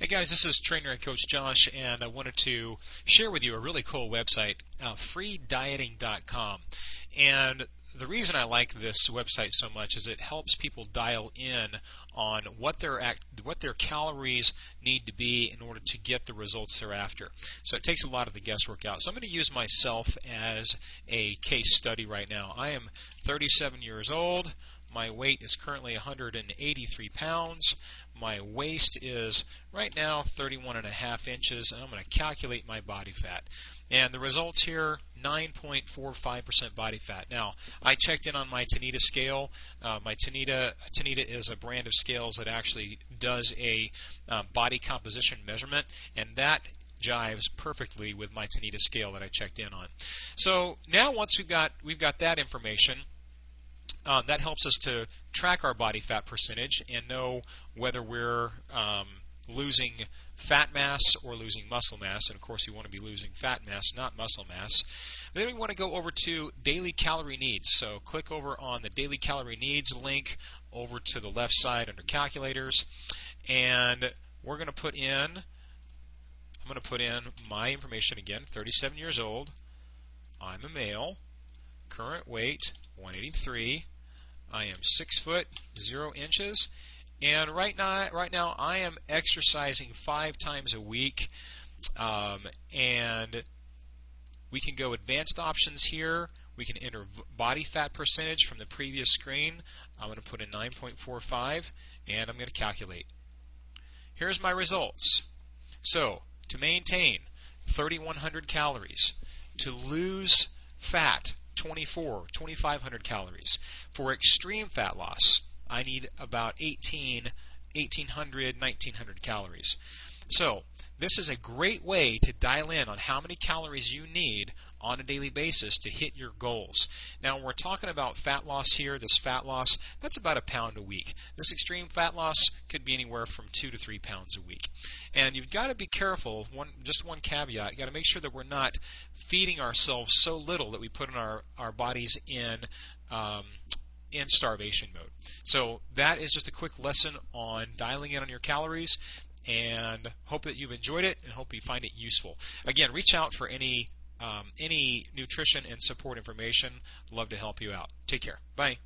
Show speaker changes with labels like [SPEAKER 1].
[SPEAKER 1] Hey guys, this is trainer and coach Josh, and I wanted to share with you a really cool website, uh, freedieting.com. And the reason I like this website so much is it helps people dial in on what their act, what their calories need to be in order to get the results they're after. So it takes a lot of the guesswork out. So I'm going to use myself as a case study right now. I am 37 years old. My weight is currently 183 pounds. My waist is right now 31 and a half inches, and I'm going to calculate my body fat. And the results here 9.45% body fat. Now, I checked in on my Tanita scale. Uh, my Tanita, Tanita is a brand of scales that actually does a uh, body composition measurement, and that jives perfectly with my Tanita scale that I checked in on. So now once we've got we've got that information, um, that helps us to track our body fat percentage and know whether we're um, losing fat mass or losing muscle mass. And of course, you want to be losing fat mass, not muscle mass. Then we want to go over to daily calorie needs. So click over on the daily calorie needs link over to the left side under calculators. And we're going to put in, I'm going to put in my information again 37 years old. I'm a male. Current weight 183. I am six foot zero inches, and right now, right now I am exercising five times a week. Um, and we can go advanced options here. We can enter body fat percentage from the previous screen. I'm going to put in 9.45 and I'm going to calculate. Here's my results. So, to maintain 3,100 calories, to lose fat 24, 2,500 calories. For extreme fat loss, I need about 18, 1,800, 1,900 calories. So, this is a great way to dial in on how many calories you need on a daily basis to hit your goals. Now, we're talking about fat loss here, this fat loss, that's about a pound a week. This extreme fat loss could be anywhere from two to three pounds a week. And you've got to be careful, one, just one caveat, you've got to make sure that we're not feeding ourselves so little that we put in our, our bodies in um, in starvation mode. So that is just a quick lesson on dialing in on your calories and hope that you've enjoyed it and hope you find it useful. Again, reach out for any um, any nutrition and support information. Love to help you out. Take care. Bye.